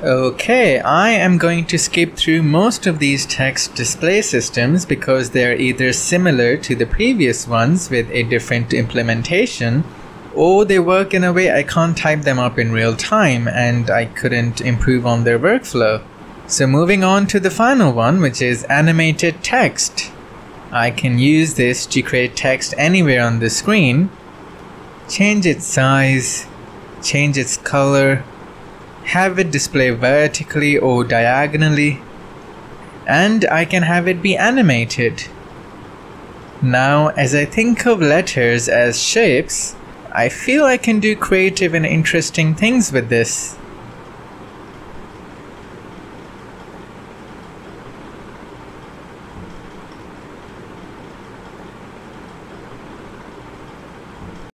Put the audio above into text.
Okay, I am going to skip through most of these text display systems because they're either similar to the previous ones with a different implementation or they work in a way I can't type them up in real time and I couldn't improve on their workflow. So moving on to the final one which is animated text. I can use this to create text anywhere on the screen, change its size, change its color, have it display vertically or diagonally, and I can have it be animated. Now, as I think of letters as shapes, I feel I can do creative and interesting things with this.